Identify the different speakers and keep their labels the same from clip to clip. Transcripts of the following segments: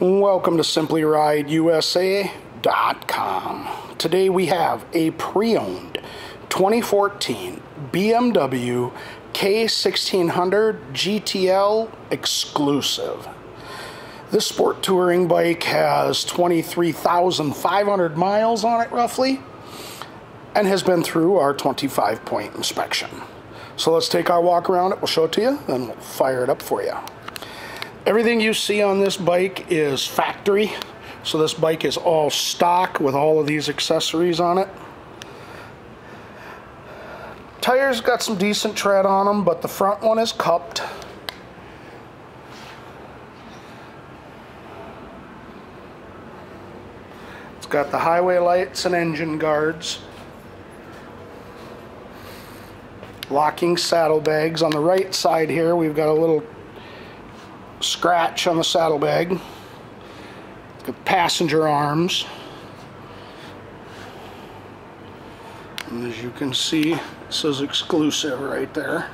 Speaker 1: Welcome to SimplyRideUSA.com. Today we have a pre-owned 2014 BMW K1600 GTL exclusive. This sport touring bike has 23,500 miles on it roughly and has been through our 25 point inspection. So let's take our walk around it, we'll show it to you, then we'll fire it up for you. Everything you see on this bike is factory. So this bike is all stock with all of these accessories on it. Tires got some decent tread on them, but the front one is cupped. It's got the highway lights and engine guards. Locking saddlebags. On the right side here, we've got a little scratch on the saddlebag. The passenger arms. And as you can see, it says exclusive right there.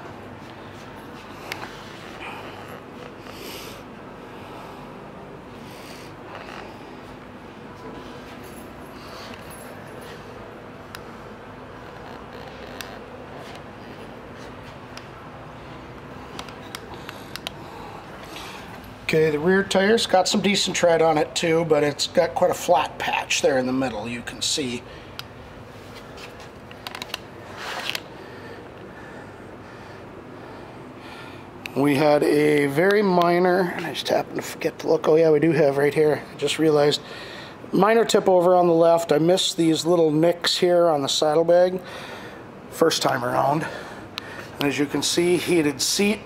Speaker 1: Okay, the rear tire's got some decent tread on it too, but it's got quite a flat patch there in the middle, you can see. We had a very minor, and I just happened to forget to look, oh yeah, we do have right here, I just realized, minor tip over on the left. I missed these little nicks here on the saddlebag, first time around. And as you can see, heated seat,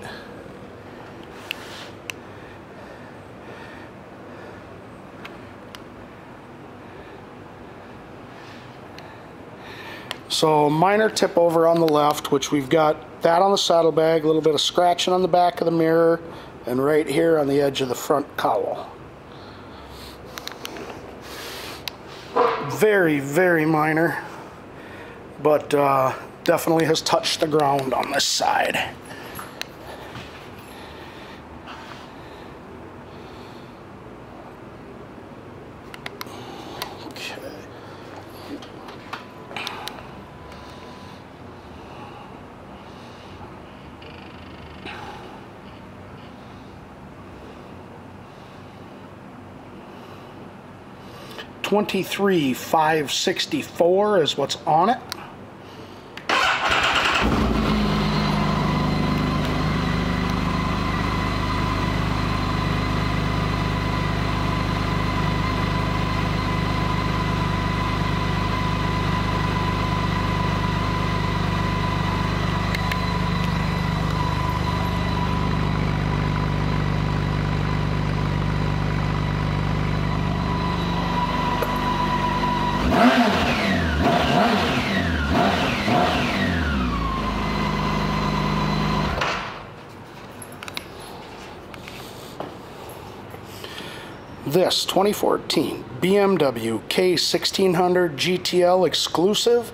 Speaker 1: So minor tip over on the left, which we've got that on the saddlebag, a little bit of scratching on the back of the mirror, and right here on the edge of the front cowl. Very, very minor, but uh, definitely has touched the ground on this side. 23,564 is what's on it. 2014 BMW K1600 GTL exclusive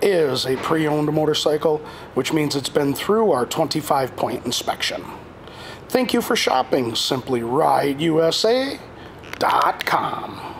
Speaker 1: is a pre-owned motorcycle, which means it's been through our 25-point inspection. Thank you for shopping. SimplyRideUSA.com.